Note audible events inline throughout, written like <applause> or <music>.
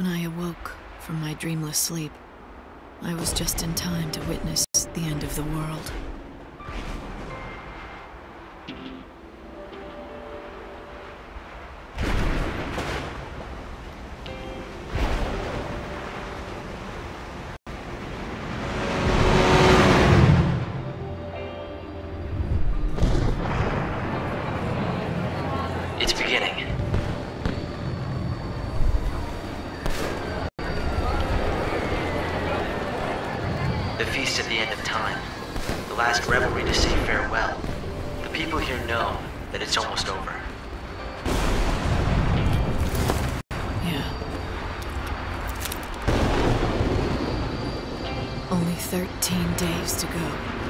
When I awoke from my dreamless sleep, I was just in time to witness the end of the world. Feast at the end of time. The last revelry to say farewell. The people here know that it's almost over. Yeah. Only 13 days to go.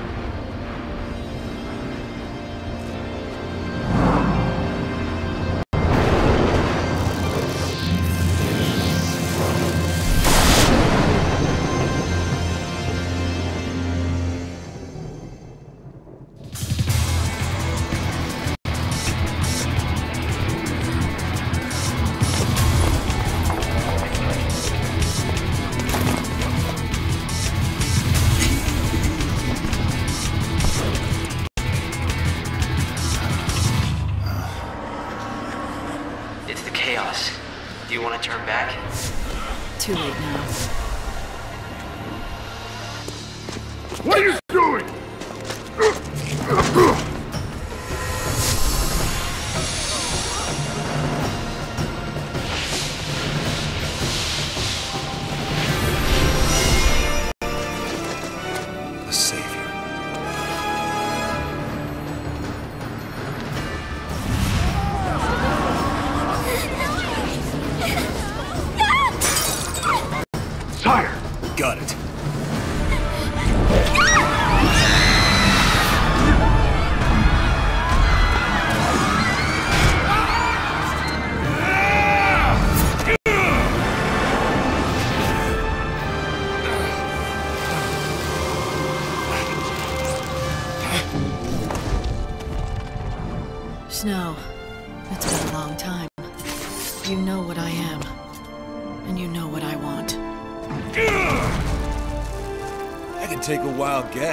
What are you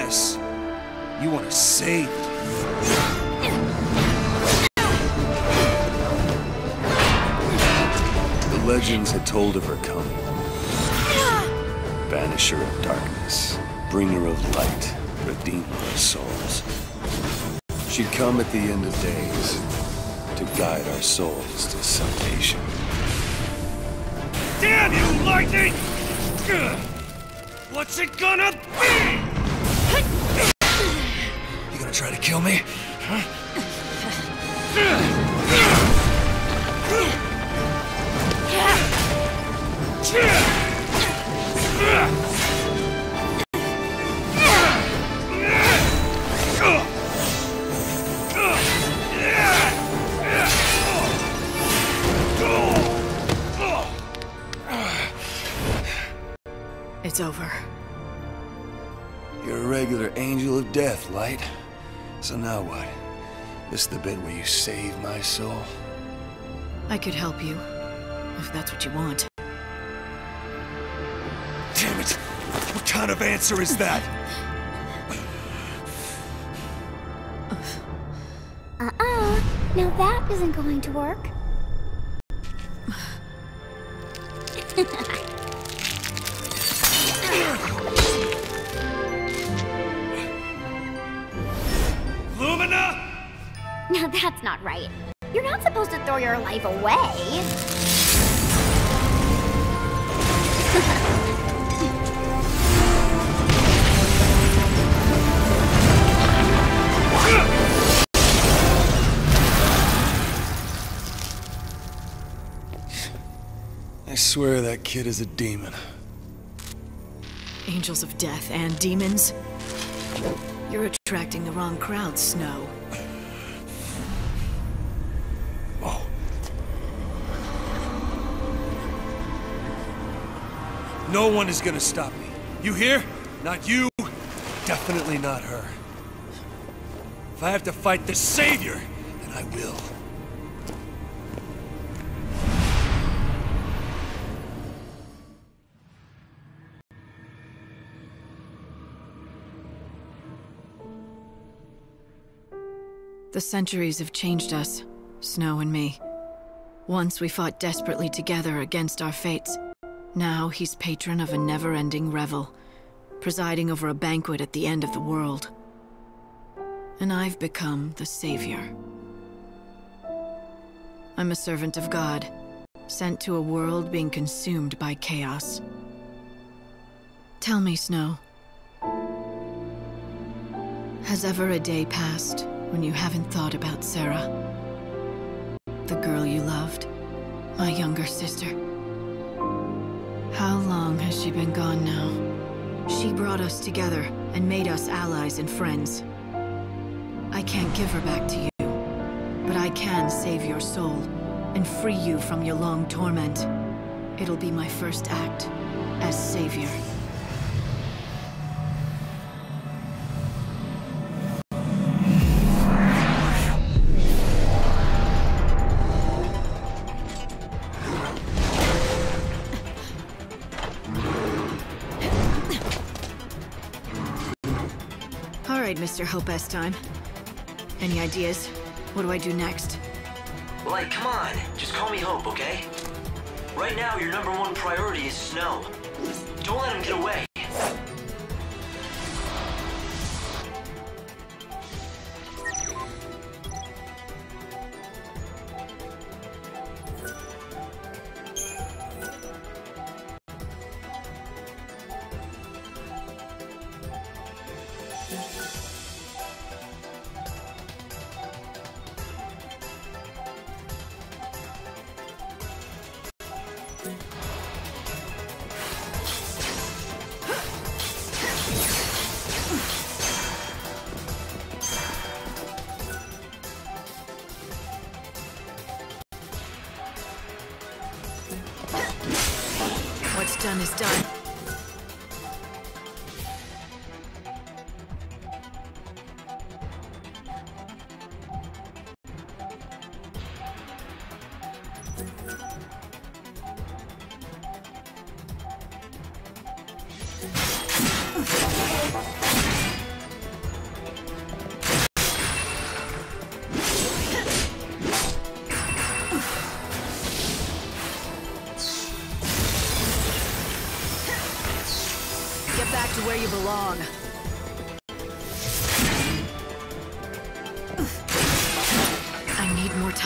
guess. You want to save The legends had told of her coming. Banisher of darkness, bringer of light, redeemer of souls. She'd come at the end of days to guide our souls to salvation. Damn you, lightning! What's it gonna be? Try to kill me? It's over. You're a regular angel of death, Light. So now what? This is the bit where you save my soul? I could help you, if that's what you want. Damn it! What kind of answer is that? Uh-uh. Now that isn't going to work. Throw your life away. I swear that kid is a demon. Angels of death and demons? You're attracting the wrong crowd, Snow. No one is gonna stop me. You hear? Not you, definitely not her. If I have to fight the Savior, then I will. The centuries have changed us, Snow and me. Once we fought desperately together against our fates. Now he's patron of a never-ending revel, presiding over a banquet at the end of the world. And I've become the savior. I'm a servant of God, sent to a world being consumed by chaos. Tell me, Snow. Has ever a day passed when you haven't thought about Serah? The girl you loved? My younger sister? She been gone now? She brought us together and made us allies and friends. I can't give her back to you, but I can save your soul and free you from your long torment. It'll be my first act as savior. Hope S time. Any ideas? What do I do next? Like, come on, just call me Hope, okay? Right now, your number one priority is Snow. Don't let him get away.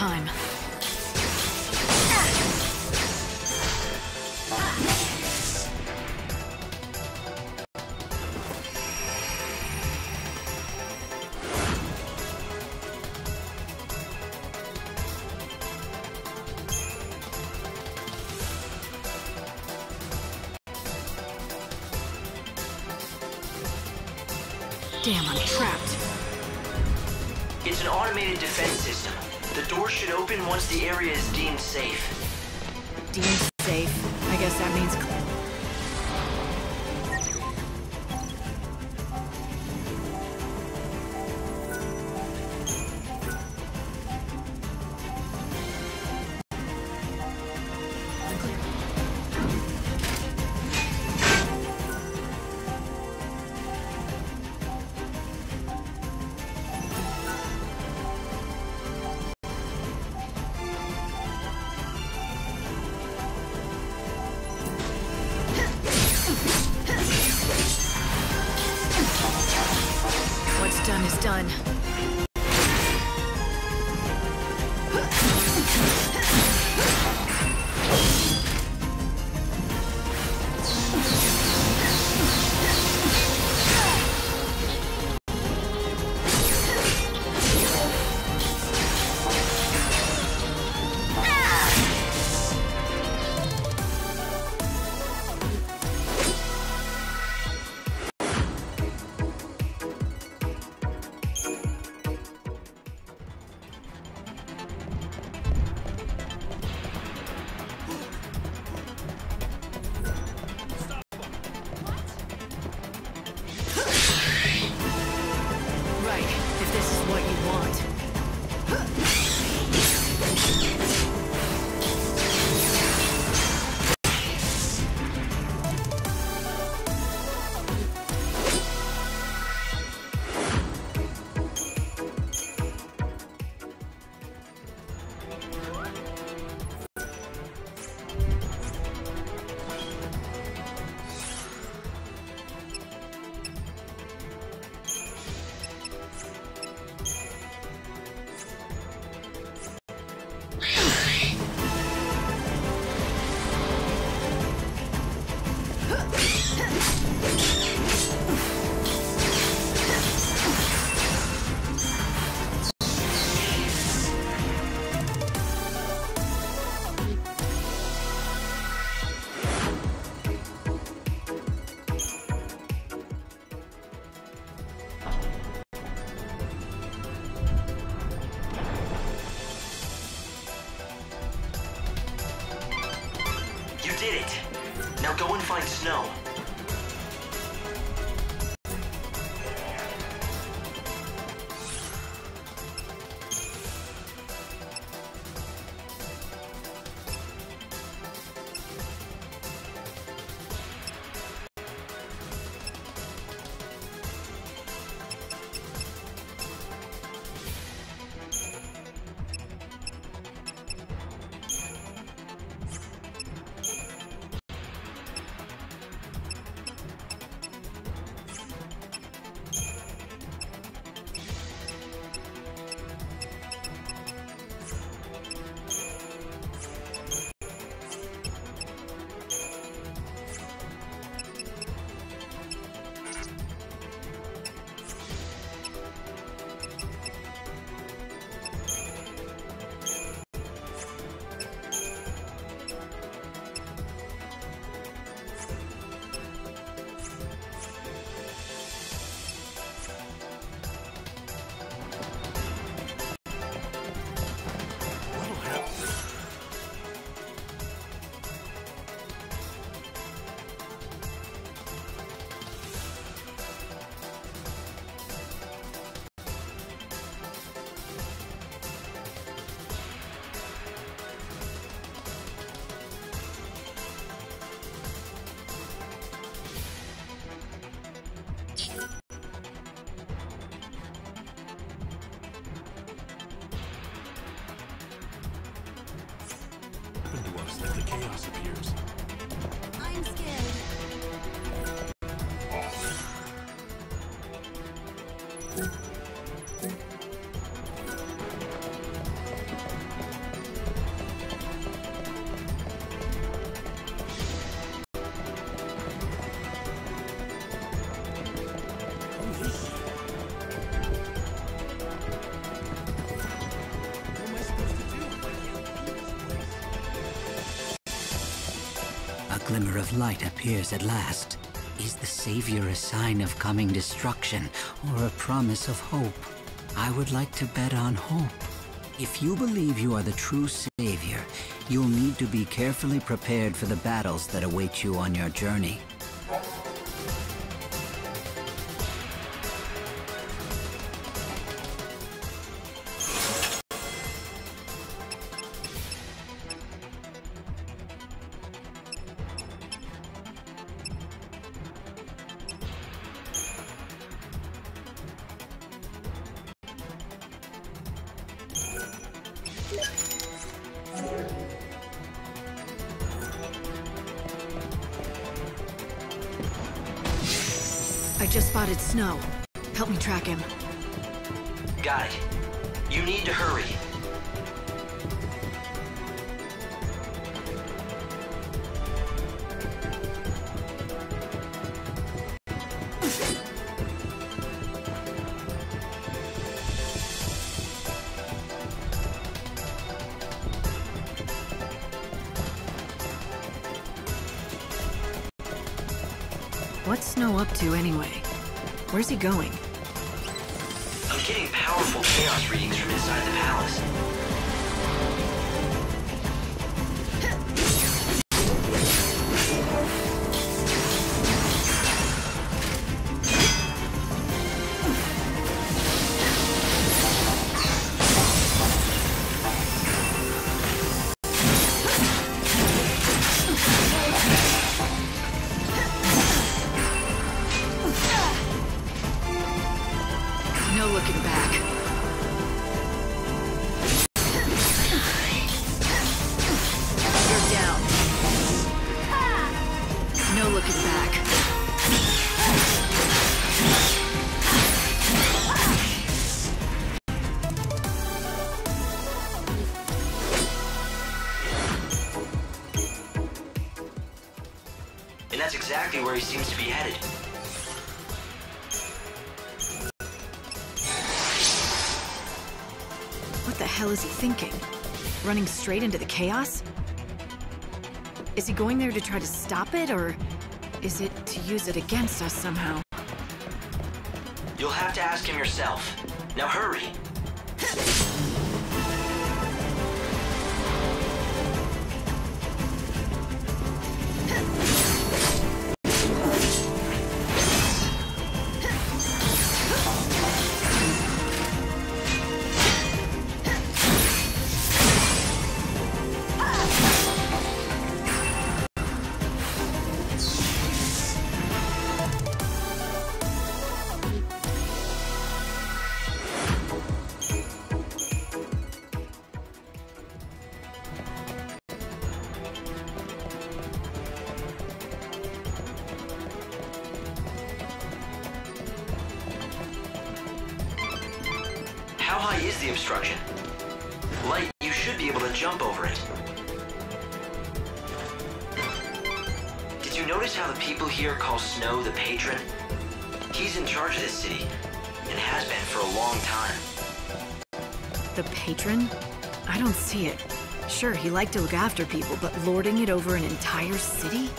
Time. Damn, I'm trapped. It's an automated defense door should open once the area is deemed safe. Deemed safe. I guess that means... Now go and find Snow. Glimmer of light appears at last. Is the Savior a sign of coming destruction or a promise of hope? I would like to bet on hope. If you believe you are the true Savior, you'll need to be carefully prepared for the battles that await you on your journey. Snow. Help me track him. Got it. You need to hurry. What's Snow up to anyway? Where's he going? I'm getting powerful chaos readings from inside the palace. Looking back. And that's exactly where he seems to be headed. What the hell is he thinking? Running straight into the chaos? Is he going there to try to stop it, or is it to use it against us somehow? You'll have to ask him yourself. Now hurry. The obstruction. Light, you should be able to jump over it. Did you notice how the people here call Snow the patron? He's in charge of this city, and has been for a long time. The patron? I don't see it. Sure, he liked to look after people, but lording it over an entire city?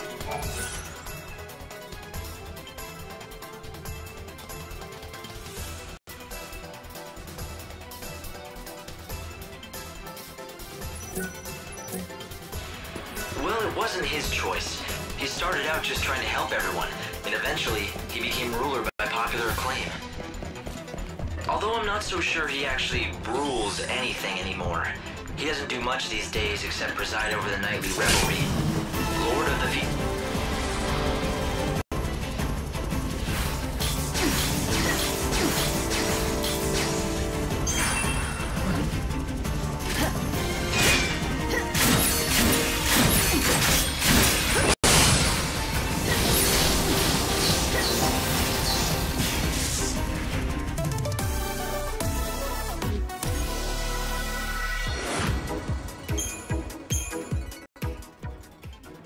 Although I'm not so sure he actually rules anything anymore. He doesn't do much these days except preside over the nightly revelry. Lord of the Fe-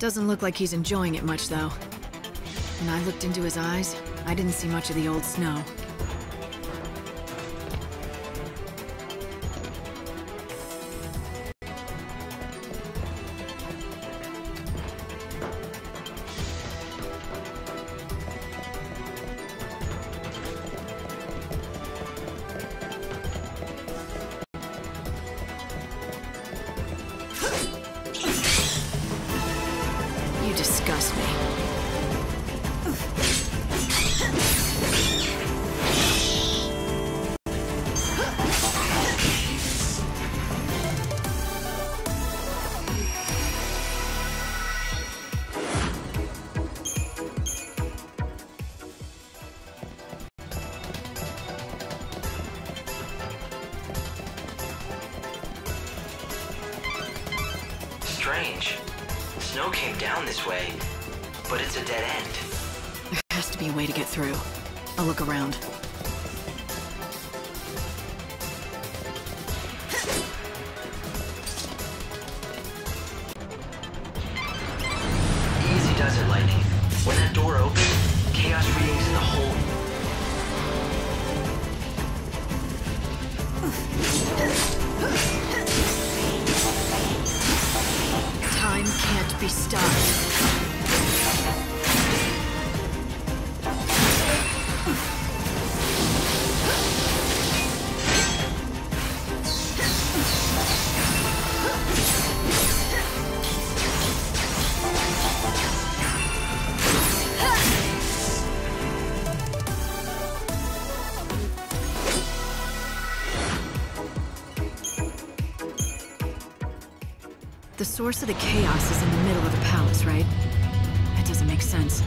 Doesn't look like he's enjoying it much, though. When I looked into his eyes, I didn't see much of the old snow. Time can't be stopped. Source of the chaos is in the middle of the palace, right? That doesn't make sense.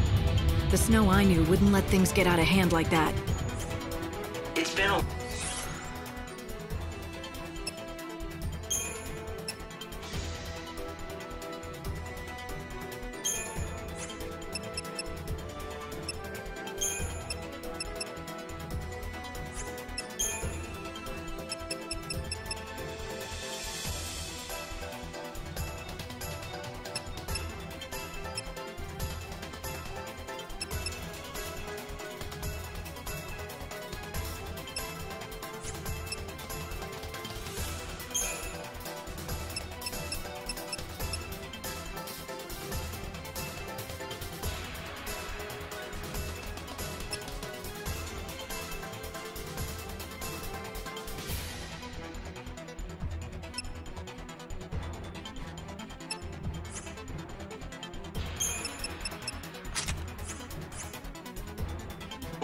The snow I knew wouldn't let things get out of hand like that.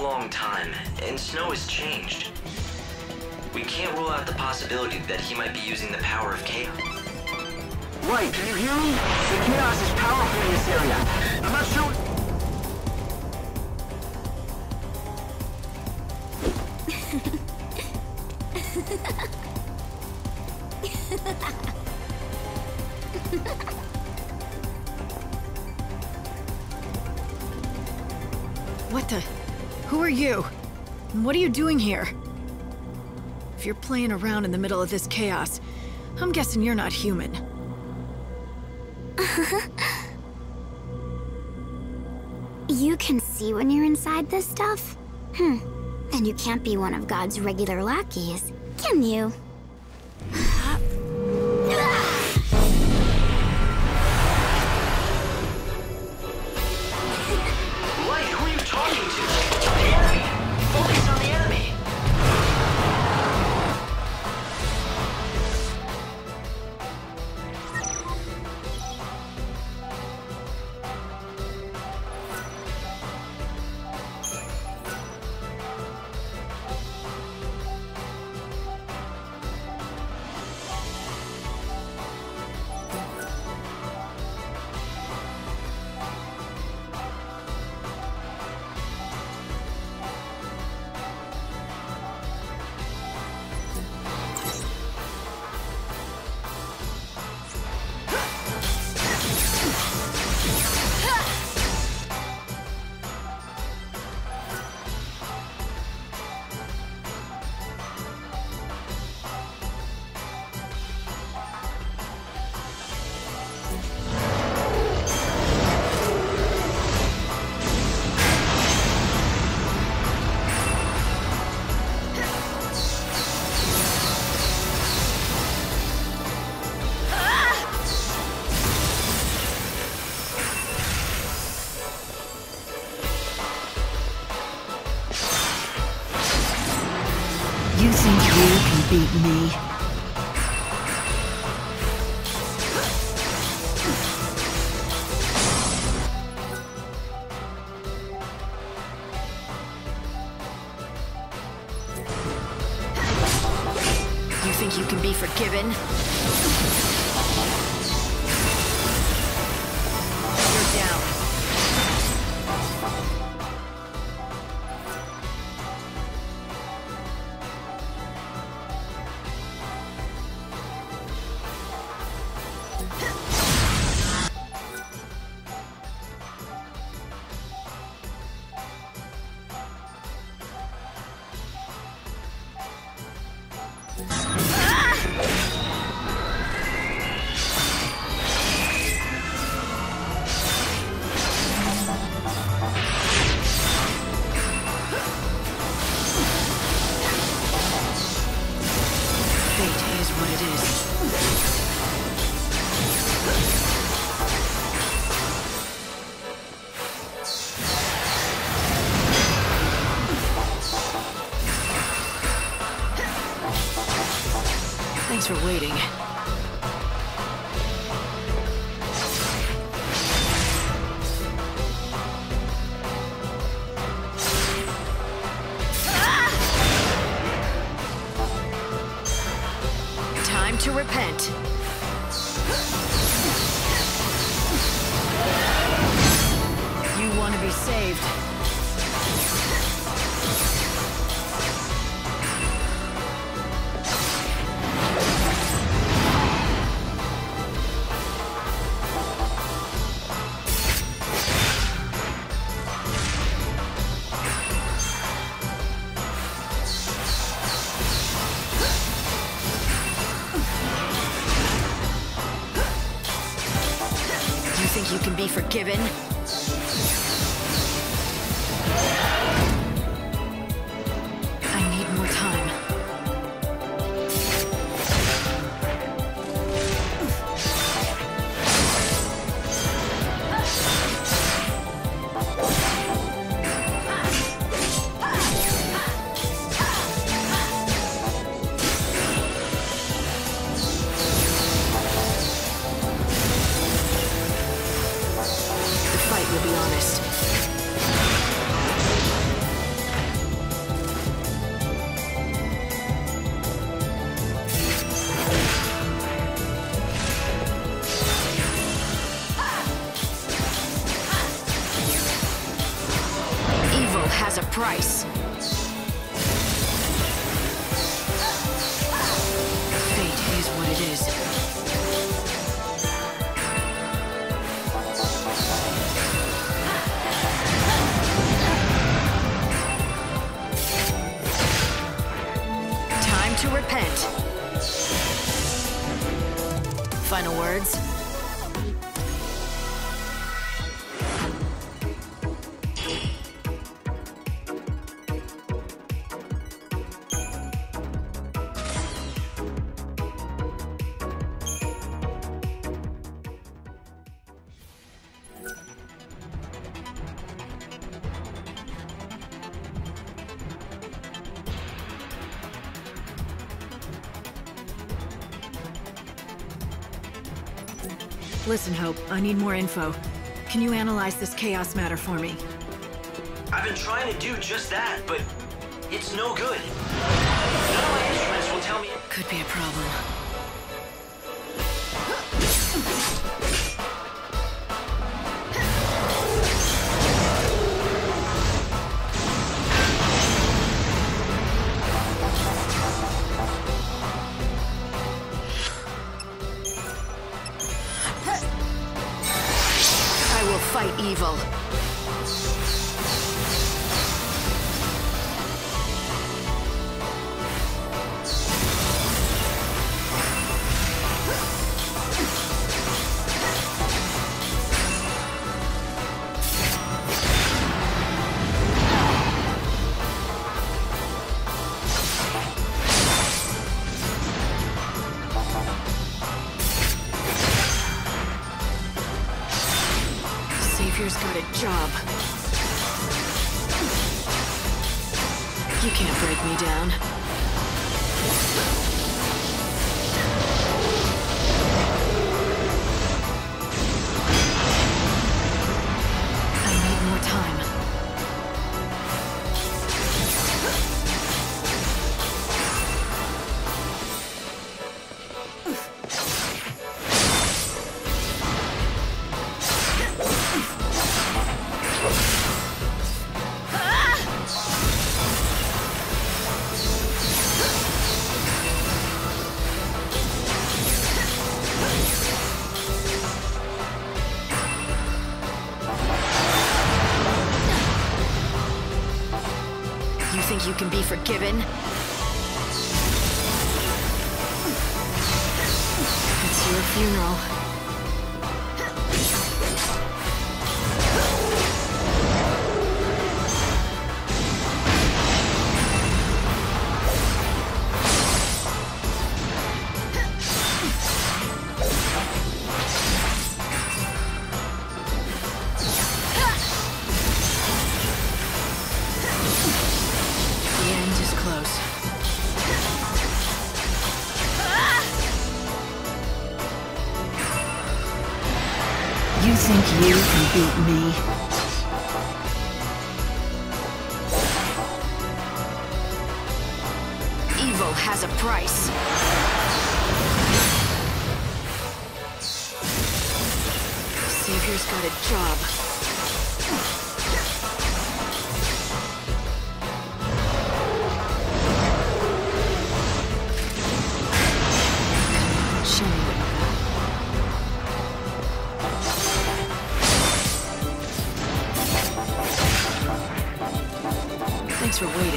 Long time, and Snow has changed. We can't rule out the possibility that he might be using the power of chaos. Light, can you hear me? The chaos is powerful in this area. I'm not sure... What the? Who are you? And what are you doing here? If you're playing around in the middle of this chaos. I'm guessing you're not human. <laughs> You can see when you're inside this stuff? Hmm. Then you can't be one of God's regular lackeys, can you? Can be forgiven? Be Listen, Hope, I need more info. Can you analyze this chaos matter for me? I've been trying to do just that, but it's no good. None of my instruments will tell me. Could be a problem. You can be forgiven? It's your funeral. Savior's got a job. Thanks for waiting.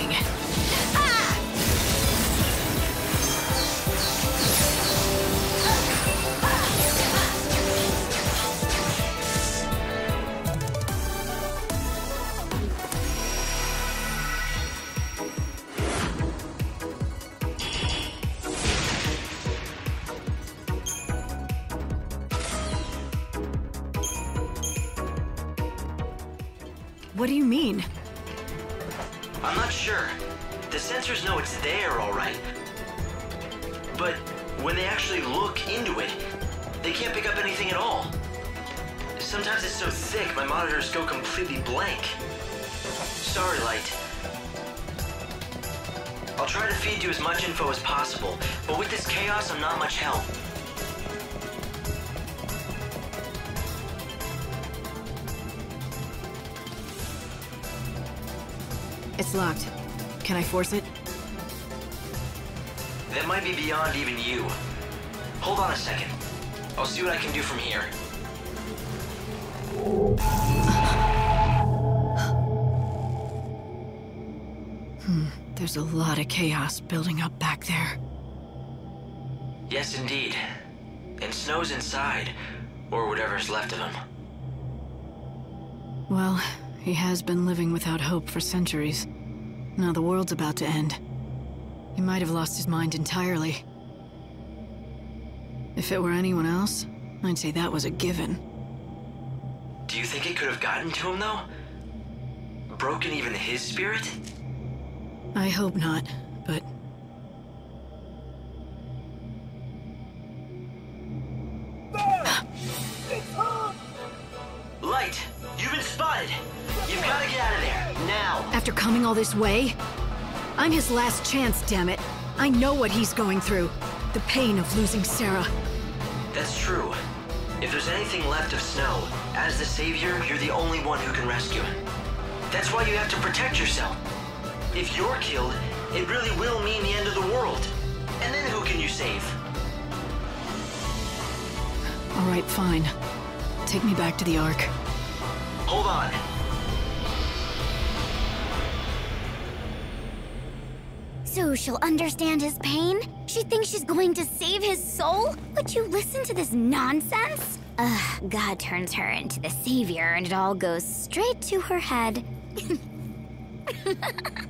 Completely blank. Sorry, Light. I'll try to feed you as much info as possible, but with this chaos, I'm not much help. It's locked. Can I force it? That might be beyond even you. Hold on a second. I'll see what I can do from here. There's a lot of chaos building up back there. Yes, indeed. and Snow's inside, or whatever's left of him. Well, he has been living without hope for centuries. Now the world's about to end. He might have lost his mind entirely. If it were anyone else, I'd say that was a given. Do you think it could have gotten to him, though? Broken even his spirit? I hope not, but Light, you've been spotted. You've got to get out of there, now. after coming all this way, I'm his last chance, damn it. I know what he's going through. The pain of losing Serah. That's true. If there's anything left of Snow, as the Savior, you're the only one who can rescue him. That's why you have to protect yourself. If you're killed, it really will mean the end of the world. And then who can you save? All right, fine. Take me back to the Ark. Hold on. So she'll understand his pain? She thinks she's going to save his soul? Would you listen to this nonsense? Ugh, God turns her into the savior and it all goes straight to her head. <laughs>